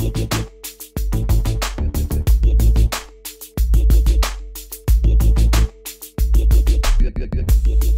Yeah, yeah, yeah.